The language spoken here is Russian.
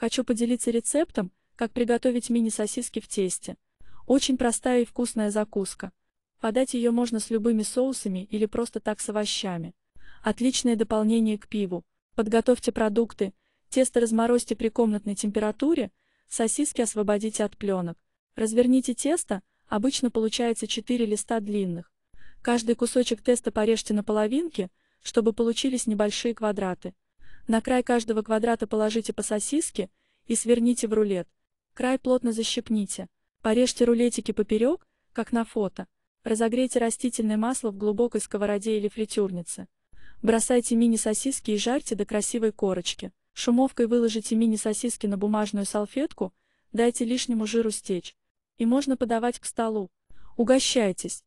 Хочу поделиться рецептом, как приготовить мини-сосиски в тесте. Очень простая и вкусная закуска. Подать ее можно с любыми соусами или просто так с овощами. Отличное дополнение к пиву. Подготовьте продукты, тесто разморозьте при комнатной температуре, сосиски освободите от пленок. Разверните тесто, обычно получается 4 листа длинных. Каждый кусочек теста порежьте на половинки, чтобы получились небольшие квадраты. На край каждого квадрата положите по сосиске и сверните в рулет. Край плотно защипните. Порежьте рулетики поперек, как на фото. Разогрейте растительное масло в глубокой сковороде или фритюрнице. Бросайте мини-сосиски и жарьте до красивой корочки. Шумовкой выложите мини-сосиски на бумажную салфетку, дайте лишнему жиру стечь. И можно подавать к столу. Угощайтесь!